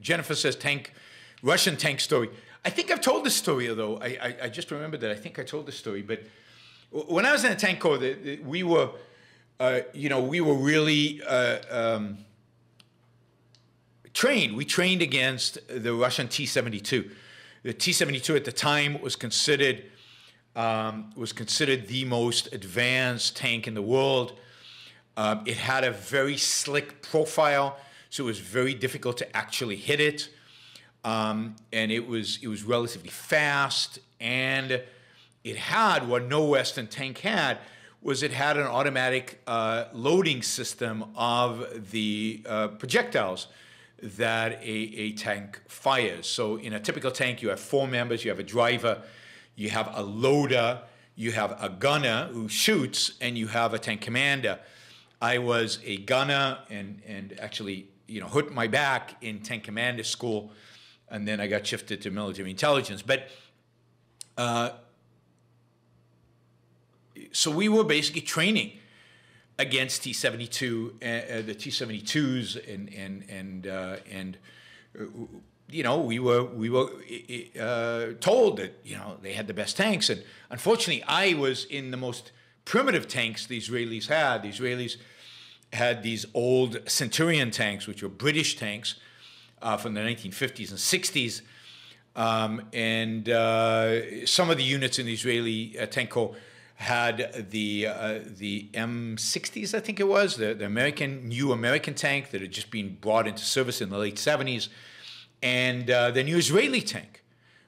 Jennifer says tank, Russian tank story. I think I've told this story though. I, I, I just remembered that I think I told this story. But when I was in the tank corps, the, the, we were, uh, you know, we were really uh, um, trained. We trained against the Russian T-72. The T-72 at the time was considered um, was considered the most advanced tank in the world. Um, it had a very slick profile, so it was very difficult to actually hit it. Um, and it was it was relatively fast, and it had what no Western tank had was it had an automatic uh, loading system of the uh, projectiles that a, a tank fires. So in a typical tank, you have four members, you have a driver, you have a loader, you have a gunner who shoots, and you have a tank commander. I was a gunner and, and actually, you know, hurt my back in tank commander school, and then I got shifted to military intelligence. But uh, so we were basically training against T-72, uh, uh, the T-72s, and and and uh, and uh, you know we were we were uh, told that you know they had the best tanks, and unfortunately I was in the most primitive tanks the Israelis had. The Israelis had these old Centurion tanks, which were British tanks uh, from the 1950s and 60s. Um, and uh, some of the units in the Israeli uh, tank corps had the uh, the M60s, I think it was, the, the American new American tank that had just been brought into service in the late 70s, and uh, the new Israeli tank,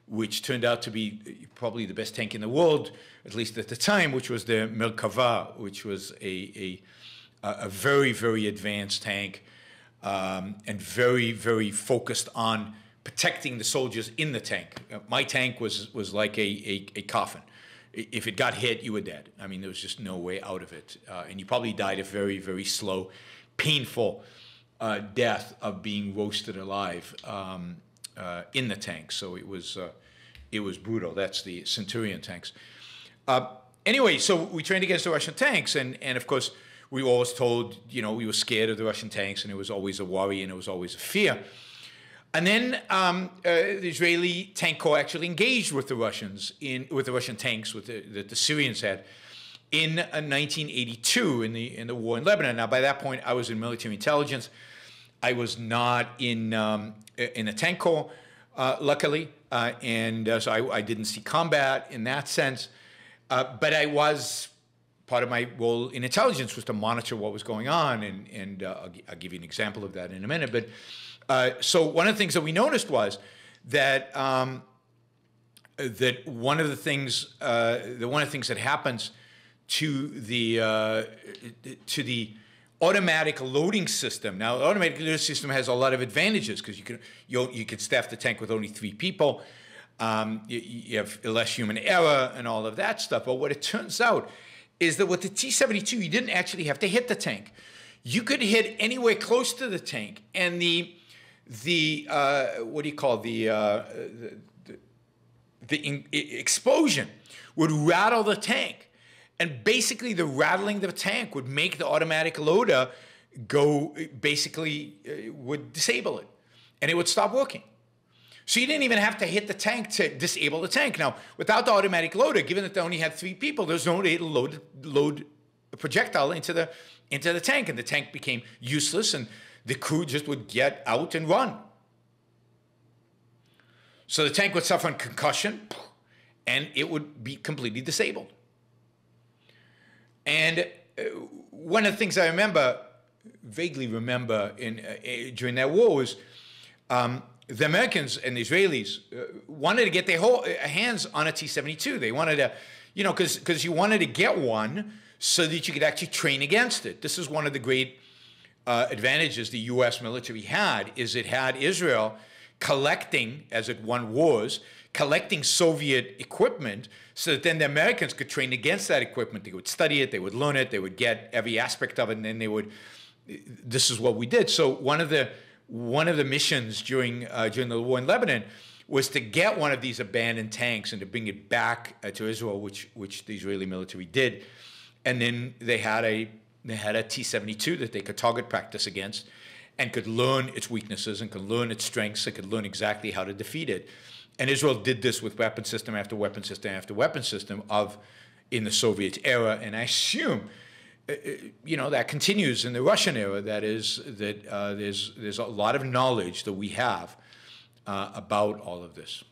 which turned out to be probably the best tank in the world, at least at the time, which was the Merkava, which was a, a, a very, very advanced tank um, and very, very focused on protecting the soldiers in the tank. Uh, my tank was, was like a, a, a coffin if it got hit, you were dead. I mean, there was just no way out of it. Uh, and you probably died a very, very slow, painful uh, death of being roasted alive um, uh, in the tank. So it was, uh, it was brutal. That's the Centurion tanks. Uh, anyway, so we trained against the Russian tanks. And, and of course, we were always told, you know, we were scared of the Russian tanks and it was always a worry and it was always a fear. And then um, uh, the Israeli tank corps actually engaged with the Russians in with the Russian tanks with the, that the Syrians had in uh, 1982 in the in the war in Lebanon. Now by that point I was in military intelligence. I was not in um, in the tank corps, uh, luckily, uh, and uh, so I, I, didn't see combat in that sense. Uh, but I was part of my role in intelligence was to monitor what was going on, and and I'll, I'll give you an example of that in a minute, but. Uh, so one of the things that we noticed was that um, that one of the things uh, the one of the things that happens to the uh, to the automatic loading system. Now, the automatic loading system has a lot of advantages because you can you you can staff the tank with only three people. Um, you, you, have less human error and all of that stuff. But what it turns out is that with the T-72, you didn't actually have to hit the tank. You could hit anywhere close to the tank, and the the uh, what do you call the uh, the, the, in, explosion would rattle the tank, and basically the rattling of the tank would make the automatic loader go basically uh, would disable it, and it would stop working. So you didn't even have to hit the tank to disable the tank. Now, without the automatic loader, given that they only had three people, there's no way to load load a projectile into the into the tank, and the tank became useless and the crew just would get out and run. So the tank would suffer a concussion and it would be completely disabled. And uh, one of the things I remember, vaguely remember in, uh, during that war was um, the Americans and the Israelis uh, wanted to get their whole, uh, hands on a T-72. They wanted to, you know, because because you wanted to get one so that you could actually train against it. This is one of the great uh, advantages the U.S. military had is it had Israel collecting, as it one was, collecting Soviet equipment so that then the Americans could train against that equipment. They would study it, they would learn it, they would get every aspect of it, and then they would. This is what we did. So one of the one of the missions during uh, during the war in Lebanon was to get one of these abandoned tanks and to bring it back uh, to Israel, which which the Israeli military did, and then they had a they had a T-72 that they could target practice against. and could learn its weaknesses and could learn its strengths and could learn exactly how to defeat it. And Israel did this with weapon system after weapon system after weapon system of in the Soviet era, and I assume you know that continues in the Russian era. That is that uh, there's there's a lot of knowledge that we have uh, about all of this.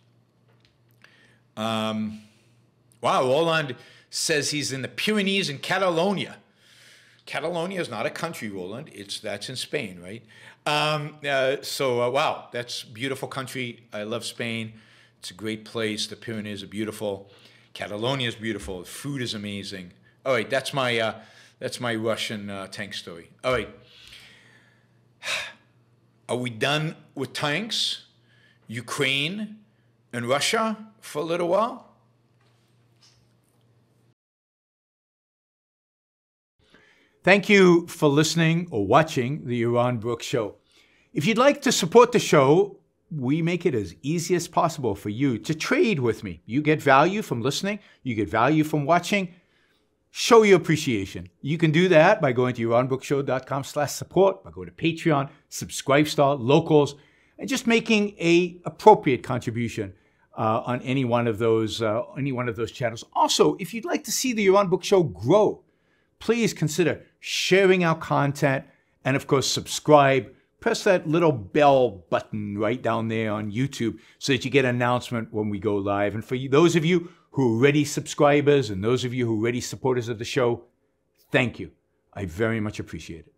Um, wow, Roland says he's in the Pyrenees in Catalonia. Catalonia is not a country, Roland. It's that's in Spain, right? Um, uh, so uh, wow, that's beautiful country. I love Spain. It's a great place. The Pyrenees are beautiful. Catalonia is beautiful. The food is amazing. All right, that's my uh, that's my Russian uh, tank story. All right, are we done with tanks, Ukraine, and Russia for a little while? Thank you for listening or watching the Yaron Brook Show. If you'd like to support the show, we make it as easy as possible for you to trade with me. You get value from listening, you get value from watching. Show your appreciation. You can do that by going to yaronbrookshow.com slash support, by going to Patreon, Subscribestar, Locals, and just making a appropriate contribution uh, on any one of those uh, any one of those channels. Also, if you'd like to see the Yaron Brook Show grow, please consider sharing our content and, of course, subscribe. Press that little bell button right down there on YouTube so that you get an announcement when we go live. And for you, those of you who are already subscribers and those of you who are already supporters of the show, thank you. I very much appreciate it.